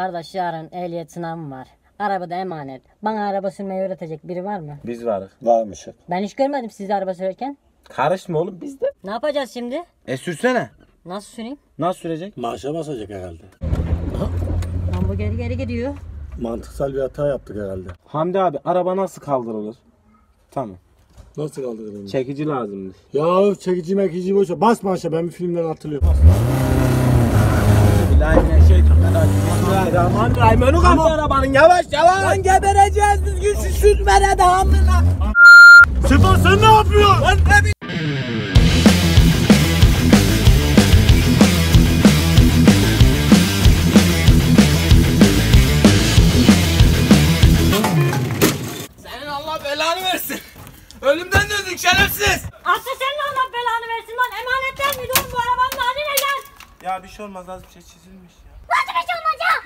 Kardeş yarın ehliyet sınavım var. Arabada emanet. Bana araba sürmeyi öğretecek biri var mı? Biz varız. Varmış. Ben hiç görmedim sizi araba sürerken. Karışma oğlum biz de. Ne yapacağız şimdi? E sürsene. Nasıl süreyim? Nasıl sürecek? Marşa basacak herhalde. Lan bu geri geri gidiyor. Mantıksal bir hata yaptık herhalde. Hamdi abi araba nasıl kaldırılır? Tamam. Nasıl kaldırdın? Çekici lazımmış. Ya çekici mekici boş ver. Bas marşa ben bir filmden hatırlıyorum. Bismillahirrahmanirrahim. Önü kalktı arabanın yavaş yavaş. Lan gebereceğiz düzgün şu sürmene de amına. Sefa sen ne yapıyorsun? Lan ne bi- Senin Allah belanı versin. Ölümden döndük şerefsiz. Aslı senin Allah belanı versin lan. Emanetler miydi oğlum bu arabanın haline gel. Ya bir şey olmaz az bir şey çizilmiş ya. Nasıl bir şey olmaz ya?